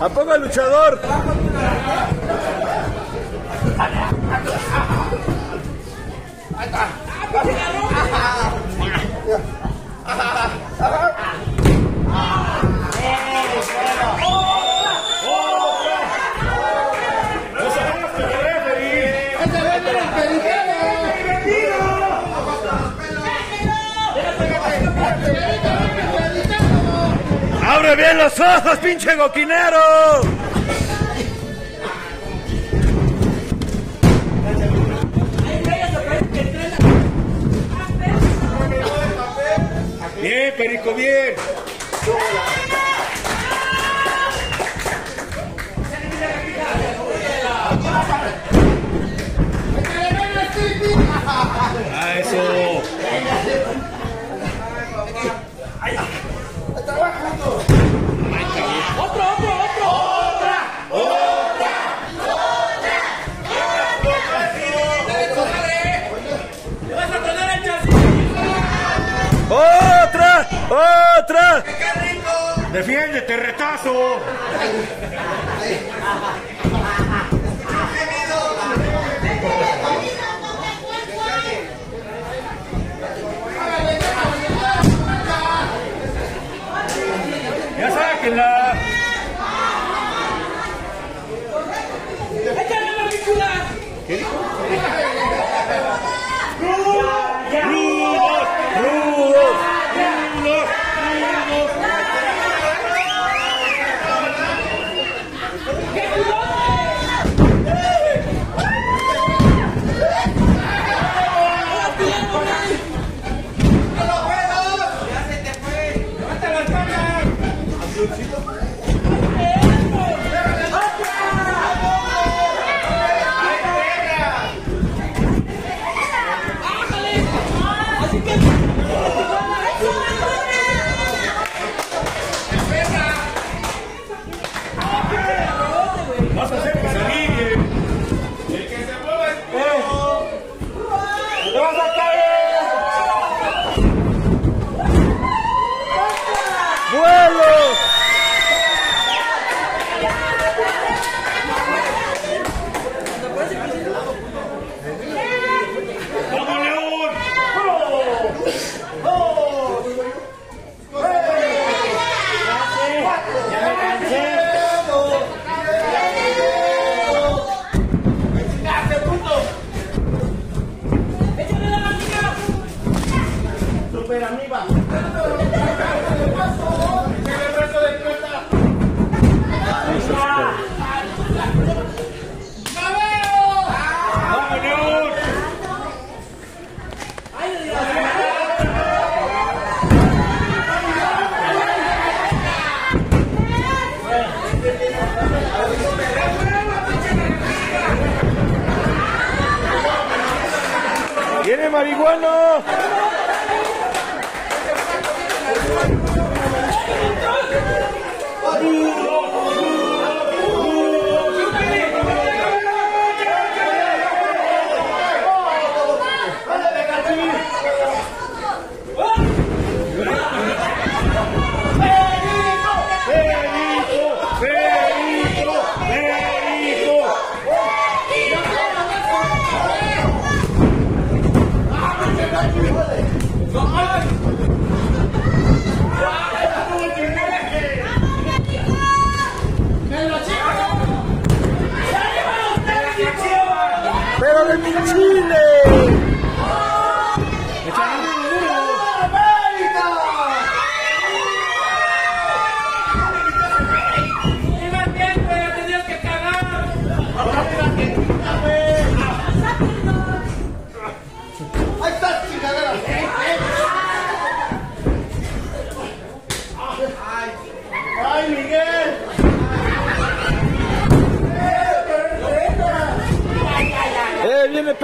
¿A poco luchador? ¡Abre bien los ojos, pinche coquinero! Bien, Perico, bien. ¡Defiéndete, retazo! ¡Ya sáquenla! marihuano! ¡Marihuano!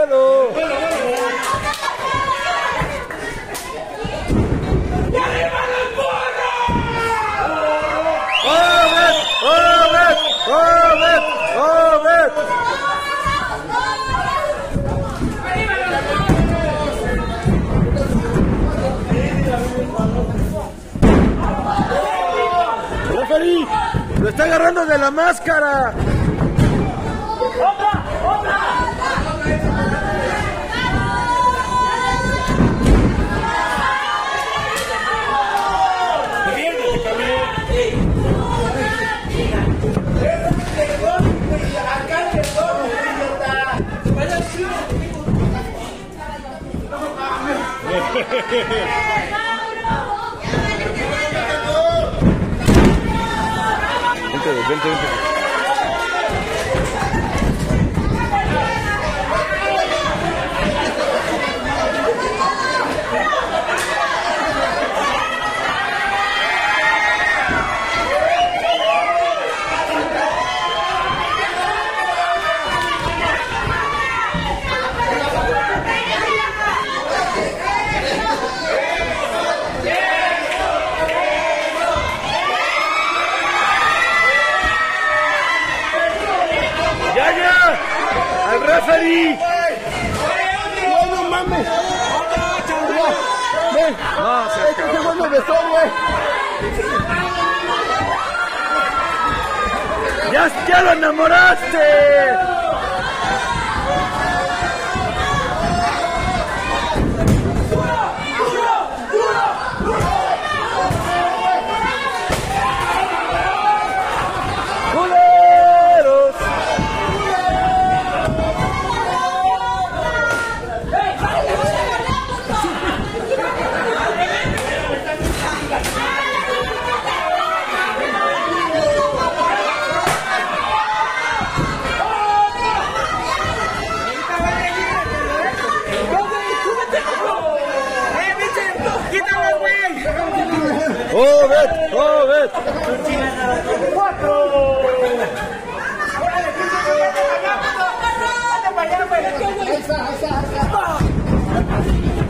Bueno, ¡Lo está agarrando de la máscara! Vente, vente,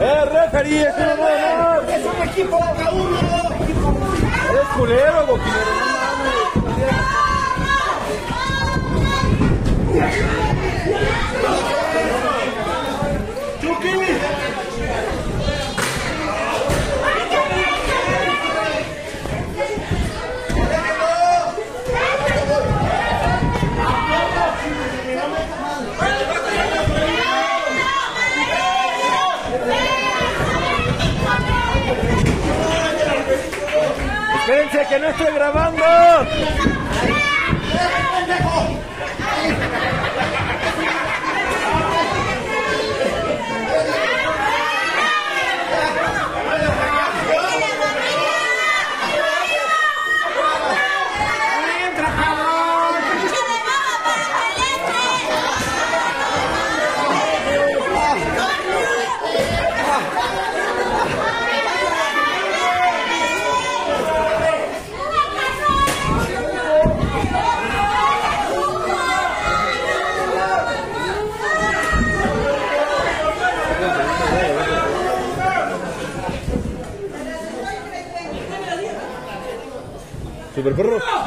¡Eh, referee! ¡Es un equipo cada uno. ¡Eres culero! ¡No! Que no estoy grabando! Super perro.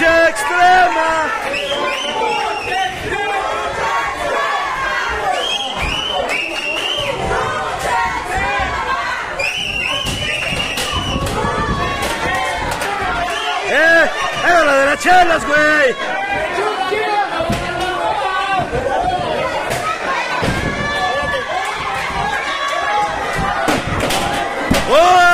Lucha extrema. ¡Eh! ¡Era la de las chelas, güey! ¡Otra!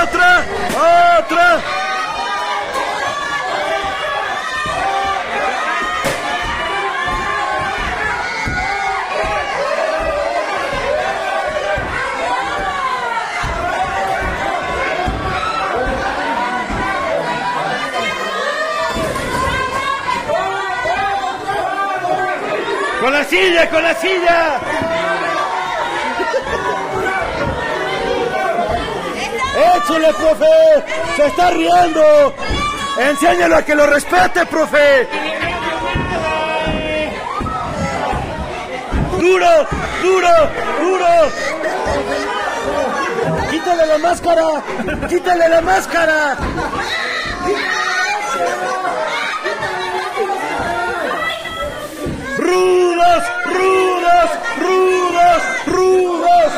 Silla, con la silla! ¡Échale, profe! ¡Se está riendo! ¡Enséñalo a que lo respete, profe! ¡Duro! ¡Duro! ¡Duro! ¡Quítale la máscara! ¡Quítale la máscara! ¡Rudos! ¡Rudos! ¡Rudos! ¡Rudos!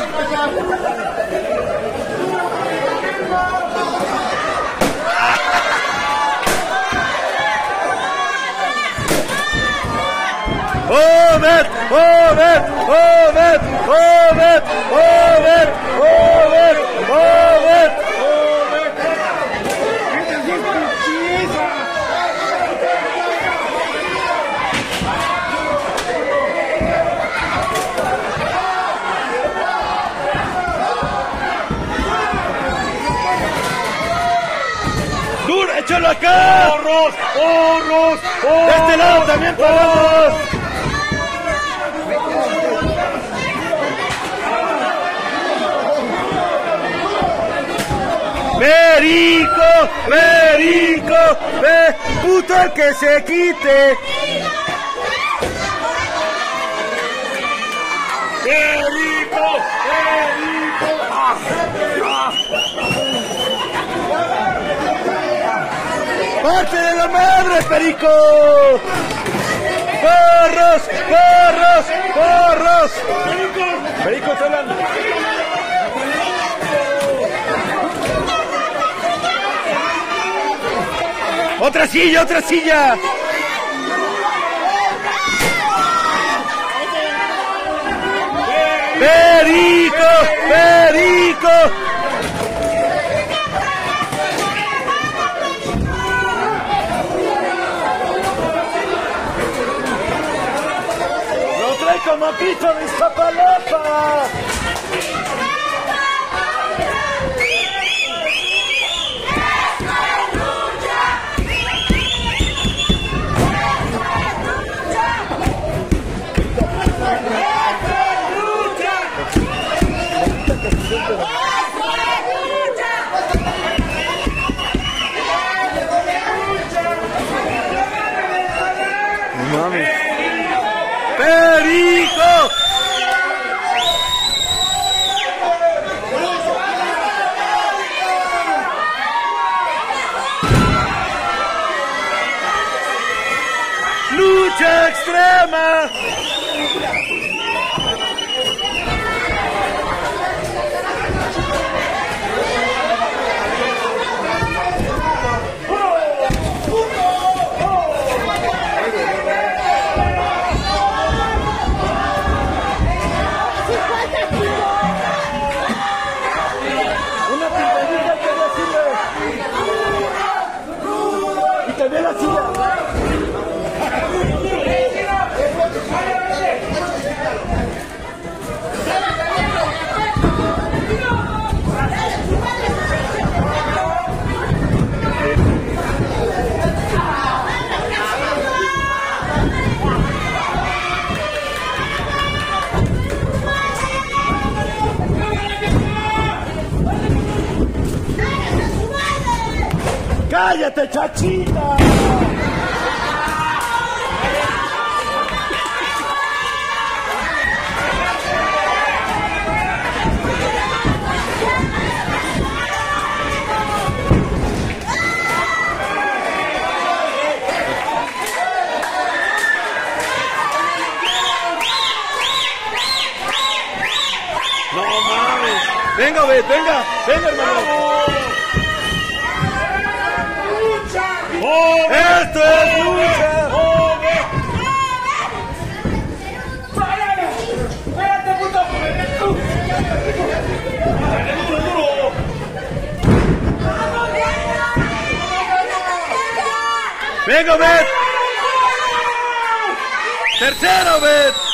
¡Homer! ¡Homer! ¡Homer! ¡Homer! ¡Homer! ¡Homer! ¡Porros! ¡Porros! ¡De este lado también paramos! ¡Perico! ¡Perico! ¡Ve! ¡Puto el que se quite! ¡Perico! ¡Perico! ¡Parte de la madre, Perico! ¡Porros! ¡Porros! ¡Porros! ¡Perico, te hablan! ¡Otra silla, otra silla! ¡Perico! ¡Perico! Trae como pito de Iztapalapa! ¡Perico! ¡Lucha extrema! ¡Cállate, chachita! No mames. Venga, ve, venga, venga, hermano. Bet. Tercero bet.